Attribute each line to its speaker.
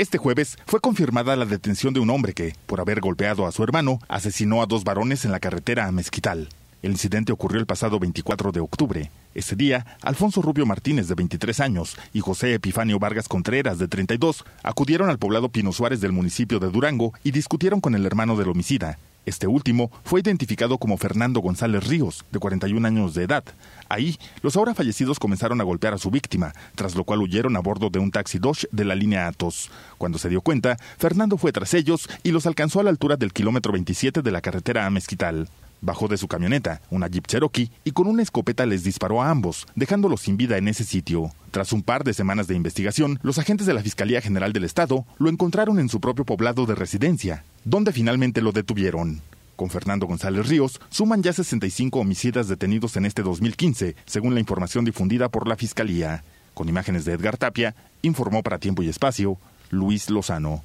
Speaker 1: Este jueves fue confirmada la detención de un hombre que, por haber golpeado a su hermano, asesinó a dos varones en la carretera a Mezquital. El incidente ocurrió el pasado 24 de octubre. Ese día, Alfonso Rubio Martínez, de 23 años, y José Epifanio Vargas Contreras, de 32, acudieron al poblado Pino Suárez del municipio de Durango y discutieron con el hermano del homicida. Este último fue identificado como Fernando González Ríos, de 41 años de edad. Ahí, los ahora fallecidos comenzaron a golpear a su víctima, tras lo cual huyeron a bordo de un taxi Dodge de la línea Atos. Cuando se dio cuenta, Fernando fue tras ellos y los alcanzó a la altura del kilómetro 27 de la carretera a Mezquital. Bajó de su camioneta, una Jeep Cherokee, y con una escopeta les disparó a ambos, dejándolos sin vida en ese sitio. Tras un par de semanas de investigación, los agentes de la Fiscalía General del Estado lo encontraron en su propio poblado de residencia, donde finalmente lo detuvieron. Con Fernando González Ríos, suman ya 65 homicidas detenidos en este 2015, según la información difundida por la Fiscalía. Con imágenes de Edgar Tapia, informó para Tiempo y Espacio Luis Lozano.